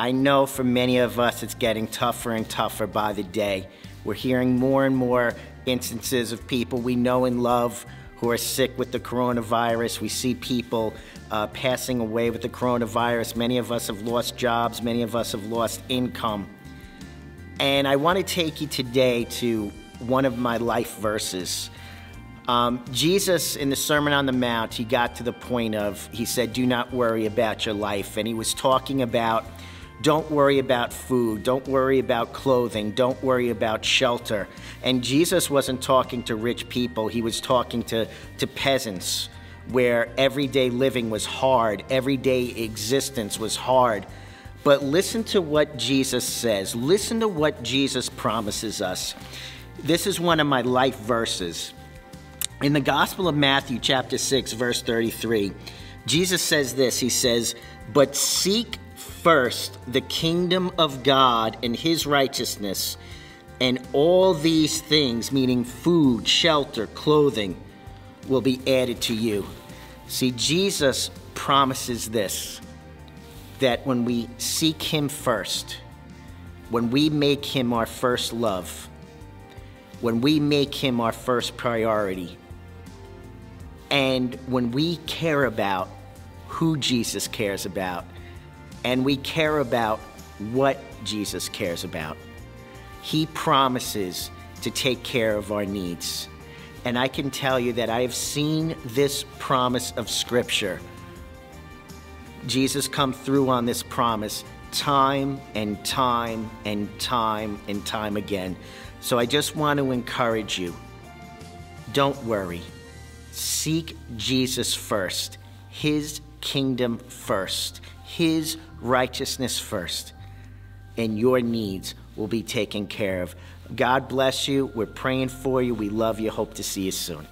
I know for many of us it's getting tougher and tougher by the day. We're hearing more and more instances of people we know and love who are sick with the coronavirus. We see people uh, passing away with the coronavirus. Many of us have lost jobs, many of us have lost income. And I want to take you today to one of my life verses. Um, Jesus, in the Sermon on the Mount, he got to the point of, he said, Do not worry about your life. And he was talking about, don't worry about food, don't worry about clothing, don't worry about shelter. And Jesus wasn't talking to rich people, he was talking to, to peasants where everyday living was hard, everyday existence was hard. But listen to what Jesus says. Listen to what Jesus promises us. This is one of my life verses. In the Gospel of Matthew, chapter 6, verse 33, Jesus says this He says, But seek first the kingdom of God and his righteousness, and all these things, meaning food, shelter, clothing, will be added to you. See, Jesus promises this that when we seek him first, when we make him our first love, when we make him our first priority, and when we care about who Jesus cares about, and we care about what Jesus cares about, He promises to take care of our needs. And I can tell you that I have seen this promise of Scripture. Jesus come through on this promise time and time and time and time again. So I just want to encourage you don't worry. Seek Jesus first, His kingdom first, His righteousness first, and your needs will be taken care of. God bless you. We're praying for you. We love you. Hope to see you soon.